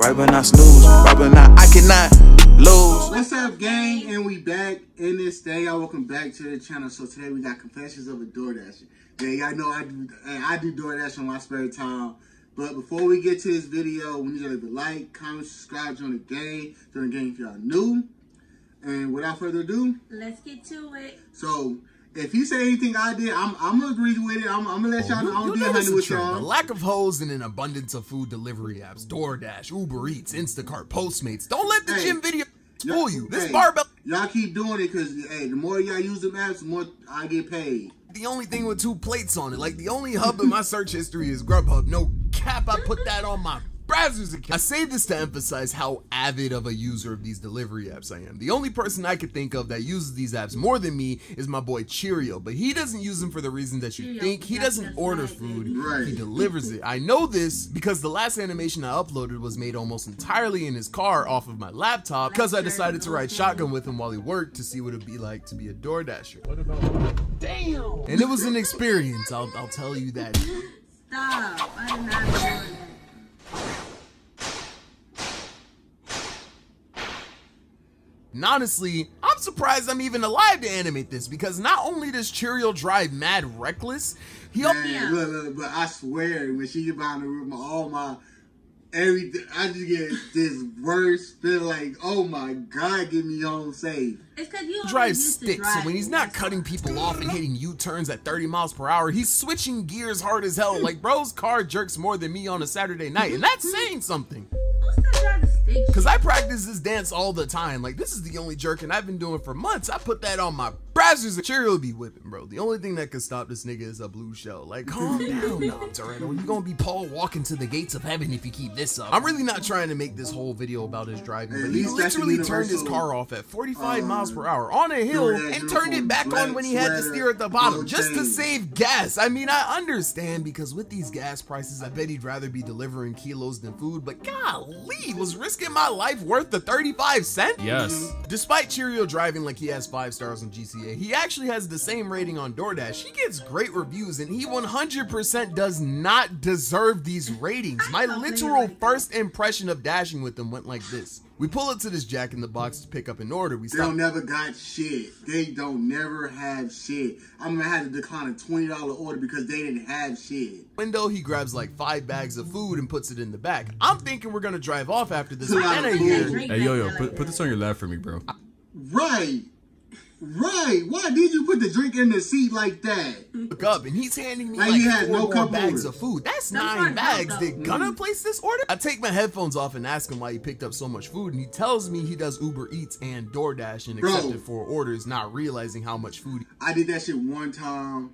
Right when I snooze, right when I, I cannot lose. What's up, gang? And we back in this day. Y'all welcome back to the channel. So today we got Confessions of a DoorDasher. Yeah, y'all know I do I do DoorDash on my spare time. But before we get to this video, we need to leave a like, comment, subscribe, join the game. Join the game if y'all new. And without further ado, Let's get to it. so if you say anything I did, I'm I'm gonna agree with it. I'm, I'm gonna let y'all oh, know. I'm You'll gonna be a notice hundred a with y'all. The lack of hoes and an abundance of food delivery apps. DoorDash, Uber Eats, Instacart, Postmates. Don't let the Hey, gym video fool you. This hey, barbell. Y'all keep doing it because hey, the more y'all use the maps, the more I get paid. The only thing with two plates on it. Like the only hub in my search history is Grubhub. No cap, I put that on my browser's account. I say this to emphasize how avid of a user of these delivery apps I am. The only person I could think of that uses these apps more than me is my boy Cheerio, but he doesn't use them for the reason that you Cheerio, think. He doesn't order right, food. Right. he delivers it. I know this because the last animation I uploaded was made almost entirely in his car off of my laptop because I decided to ride shotgun with him while he worked to see what it'd be like to be a door dasher. What about Damn! And it was an experience, I'll, I'll tell you that. Stop. I did not do that. And honestly, I'm surprised I'm even alive to animate this because not only does Cheerio drive mad reckless, he al- Man, look, look, but I swear, when she get behind the wheel, room, all my everything, I just get this worst feel like, oh my god, get me home safe. It's because you drives always used sticks, so when he's not cutting people off and hitting U-turns at 30 miles per hour, he's switching gears hard as hell. Like bro's car jerks more than me on a Saturday night, and that's saying something. Cause I practice this dance all the time. Like this is the only jerking I've been doing for months. I put that on my browsers and Cheerio be whipping, bro. The only thing that could stop this nigga is a blue shell. Like, calm down, now, Toretto. You gonna be Paul walking to the gates of heaven if you keep this up. I'm really not trying to make this whole video about his driving, but he least that's a literally turned his car off at 45 um, miles per hour on a hill and turned it back on when he had to steer at the bottom just to save gas. I mean, I understand because with these gas prices, I bet he'd rather be delivering kilos than food, but golly, was risking my life worth the 35 cent? Yes. Despite Cheerio driving like he has five stars on GTA, he actually has the same rating on DoorDash. He gets great reviews and he 100% does not deserve these ratings. My literal first impression of dashing with him went like this. We pull up to this Jack in the Box to pick up an order. We They don't never got shit. They don't never have shit. I'm gonna have to decline a twenty dollar order because they didn't have shit. window, he grabs like five bags of food and puts it in the back. I'm thinking we're gonna drive off after this. It's a lot And of I food. hear Drink Hey, yo, yo, put, put this on your lap for me, bro. Right. Right. Why did you put the drink in the seat like that? look up and he's handing me Like like he had four no more cup bags holder. of food. That's Those nine aren't bags. help, Did mm-hmm. though. Gunna place this order? I take my headphones off and ask him why he picked up so much food, and he tells me he does Uber Eats and DoorDash and Bro. accepted four orders, not realizing how much food I did that shit one time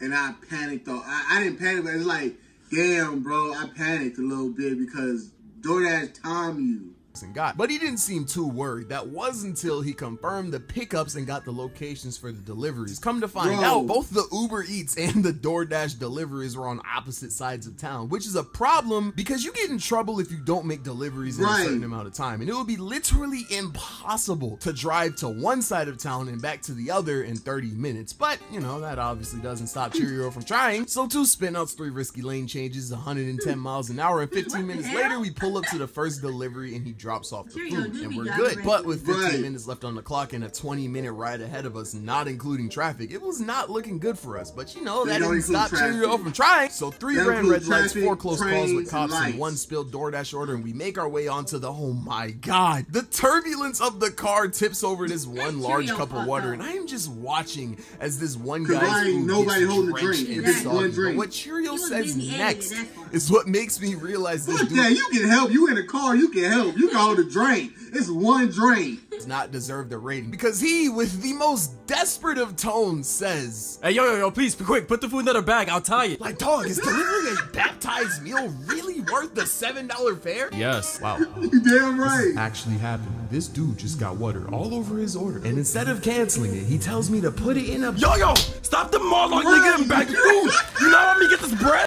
and I panicked though. I, I didn't panic, but it's like, damn, bro, I panicked a little bit because DoorDash time you. And got. But he didn't seem too worried. That was until he confirmed the pickups and got the locations for the deliveries. Come to find out, both the Uber Eats and the DoorDash deliveries were on opposite sides of town, which is a problem because you get in trouble if you don't make deliveries in Right. a certain amount of time. And it would be literally impossible to drive to one side of town and back to the other in 30 minutes. But, you know, that obviously doesn't stop hmm. Cheerio from trying. So two spinouts, three risky lane changes, 110 miles an hour, and 15 minutes later we pull up to the first delivery and he drops off the food and we're good. But with 15 Right. minutes left on the clock and a 20 minute ride ahead of us, not including traffic, it was not looking good for us. But you know, They that don't didn't include stop Cheerio traffic. from trying. So three They ran include red lights, four close calls with cops, and lights. one spilled DoorDash order, and we make our way onto the oh my god. The turbulence of the car tips over this one large cup of water, and I am just watching as this one guy's why food nobody gets holding the drenched drink? and If it's soggy. one But drink. what Cheerio says next is what makes me realize this Fuck dude that, you can help. You in the car, you can help. You can hold a drink. It's one drink. does not deserve the rating because he, with the most desperate of tones, says, Hey, yo, yo, yo, please, be quick, put the food in the bag. I'll tie it. "Like, dog, is delivering a baptized meal really worth the seven dollar fare?" Yes. Wow. You damn right. Actually happened. This dude just got water all over his order, and instead of canceling it, he tells me to put it in a. Yo, yo, stop the mall like nigga and bag of food. You not want me to get this bread?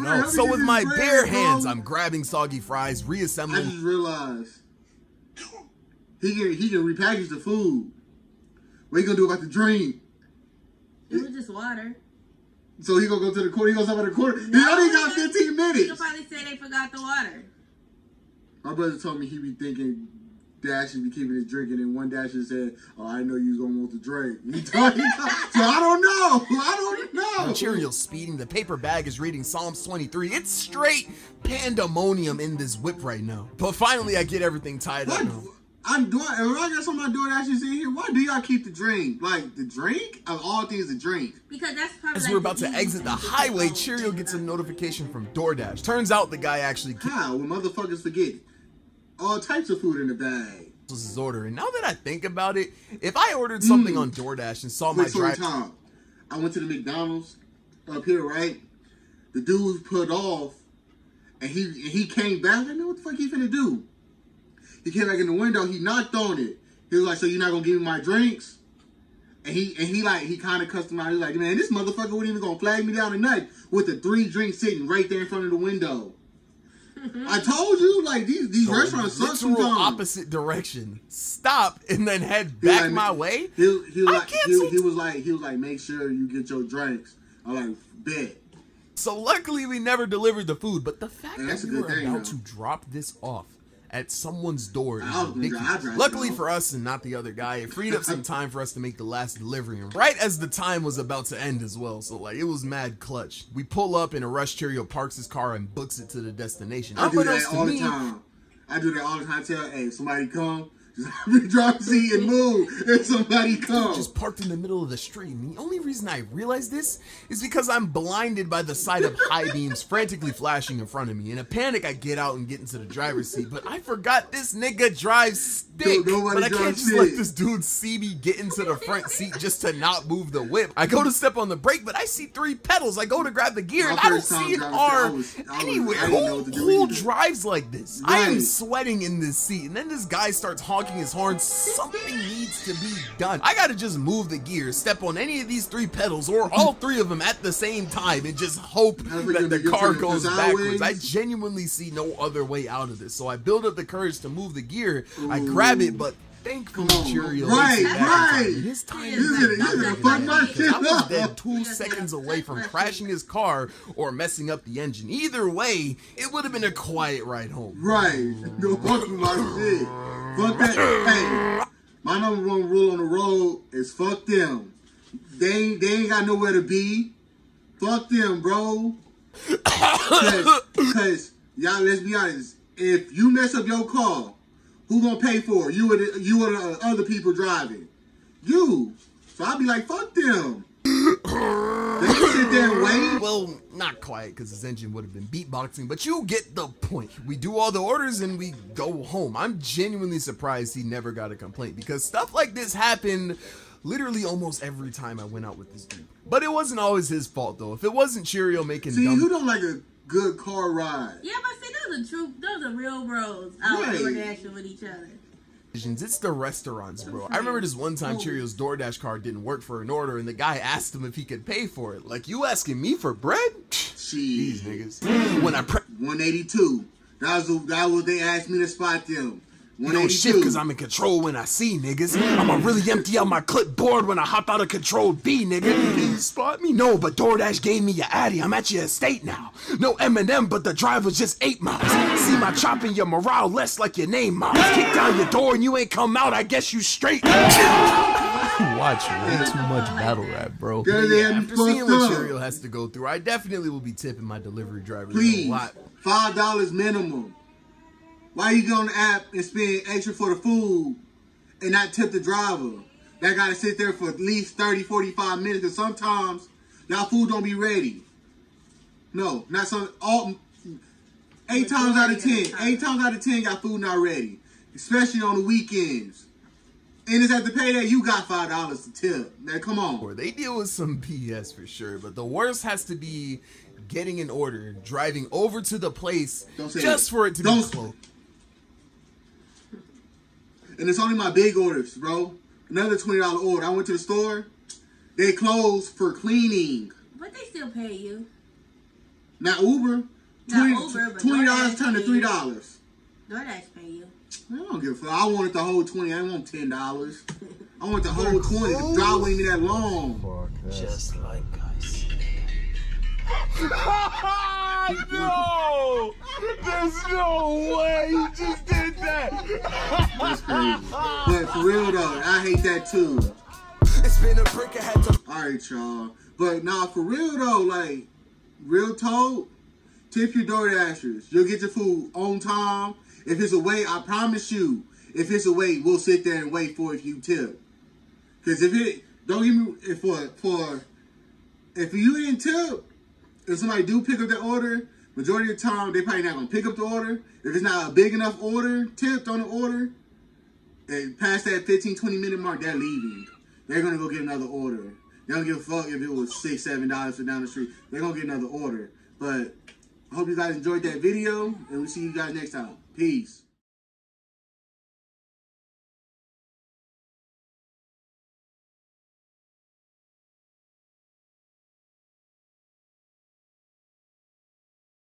No, so with my bare bro. hands, I'm grabbing soggy fries, reassembling. I reassembling. just realized he can he can repackage the food. What are you gonna do about the drink? It was just water. So he gonna go to the court. He gonna stop at the corner. He only got 15 He'll minutes. probably say they forgot the water. My brother told me he be thinking Dash should be keeping his drinking, and one Dasher said, "Oh, I know you was gonna want to drink." He told, he told, so I don't know. I don't know. Cheerios speeding, the paper bag is reading Psalms 23. It's straight pandemonium in this whip right now. But finally, I get everything tied up What? now. I'm doing. If I got some of my DoorDashers in here, why do y'all keep the drink? Like the drink of all things, the drink. Because that's probably As like we're about to exit the easiest thing to highway. Cheerio gets a notification from DoorDash. Turns out the guy actually How? When motherfuckers forget all types of food in the bag. cancels his order. And now that I think about it, if I ordered something hmm. on DoorDash and saw my Quick story drive, time. I went to the McDonald's up here, right? The dude was put off, and he and he came back. I know what the fuck he finna do. He came back in the window. He knocked on it. He was like, "So you're not gonna give me my drinks?" And he and he like he kind of cussed him out. He was like, "Man, this motherfucker wasn't even gonna flag me down tonight with the three drinks sitting right there in front of the window." I told you, like these these restaurants suck sometimes. opposite direction. Stop and then head He back like, my way. He, he, like, he, he was like, he was like, make sure you get your drinks. I like, bet. So luckily we never delivered the food, but the fact Yeah, that a we were thing, about though. to drop this off at someone's door is I was gonna ridiculous. drive- I'd drive Luckily for us and not the other guy, it freed up some time for us to make the last delivery. Right as the time was about to end as well, so like it was mad clutch. We pull up and a rush Cheerio parks his car and books it to the destination. I do that all the time. I do that all the time. I tell, hey, somebody come, drop seat and move. If somebody come, just parked in the middle of the street. And the only reason I realize this is because I'm blinded by the sight of high beams frantically flashing in front of me. In a panic, I get out and get into the driver's seat, but I forgot this nigga drives stick. Nobody but I can't just let this dude see me get into the front seat just to not move the whip. I go to step on the brake, but I see three pedals. I go to grab the gear, and I don't see an driving stick, I arm was- I was- anywhere. I didn't know Who, what to do who drives like this? I am sweating in this seat, and then this guy starts honking his horn. Something needs to be done. I gotta just move the gear, step on any of these three pedals, or all three of them at the same time, and just hope that the car goes backwards. I genuinely see no other way out of this, so I build up the courage to move the gear. I grab it, but thankfully Cheerio right, makes it back in time. right. His He's is not gonna fuck my shit I was up. dead two seconds away from crashing his car or messing up the engine. Either way, it would have been a quiet ride home. Right. Go fuck with my shit. Fuck that. Hey, my number one rule on the road is fuck them. They they ain't got nowhere to be. Fuck them, bro. Cause, y'all, let's be honest. If you mess up your car, who gonna pay for it? You the, you the other people driving? You. So I'll be like, fuck them. They can sit there and wait. Well, not quite, because his engine would have been beatboxing, but you get the point. We do all the orders and we go home. I'm genuinely surprised he never got a complaint because stuff like this happened literally almost every time I went out with this dude. But it wasn't always his fault though. If it wasn't Cheerio making See, dumb who don't like a good car ride? Yeah, but see, those are true. Those are real bros out Right. there dashing with each other. Decisions, it's the restaurants, bro. I remember mm-hmm. this one time Cheerios DoorDash card didn't work for an order and the guy asked him if he could pay for it. Like, you asking me for bread? These niggas. When I pre- 182. That was the, that was they asked me to spot them. No 182. shit, because I'm in control when I see niggas. I'ma really empty out my clipboard when I hop out of control B, nigga. Can you spot me? No, but DoorDash gave me your Addy. I'm at your estate now. No M&M, but the drive was just eight miles. See my chop and your morale less like your name, mom. Kick down your door and you ain't come out. I guess you straight. Watch way too much battle rap, bro. Girl, they had After seeing what up. Cheerio has to go through, I definitely will be tipping my delivery drivers Please, a lot. five dollars minimum. Why you go on the app and spend extra for the food and not tip the driver? That gotta sit there for at least 30, 45 minutes. and sometimes y'all food don't be ready. No, not some all eight times out of ten. Eight times out of ten got food not ready. Especially on the weekends. And it's at the payday, you got five dollars to tip. Now come on. Or they deal with some BS for sure, but the worst has to be getting an order, driving over to the place just that. for it to Don't- be closed. And it's only my big orders, bro. Another twenty dollar order. I went to the store. They closed for cleaning. But they still pay you. Not Uber. Not 20 Uber, but Twenty dollars DoorDash turned to three you. dollars. DoorDash pay you. I don't give a fuck. I wanted the whole twenty. I want ten dollars. I want the whole twenty. The drive ain't that long. Just like us. no! There's no way! You just for real though, I hate that too. It's been a brick I had to Alright, y'all. But nah, for real though, like, real talk, tip your door dashers. You'll get your food on time. If it's a wait, I promise you, if it's a wait, we'll sit there and wait for it if you tip. Cause if it don't give me if for for if you didn't tip, if somebody do pick up the order, majority of the time they probably not gonna pick up the order. If it's not a big enough order, tipped on the order, and past that 15, 20 minute mark, they're leaving. They're gonna go get another order. They don't give a fuck if it was six, seven dollars for down the street. They're gonna get another order. But I hope you guys enjoyed that video, and we'll see you guys next time. Peace.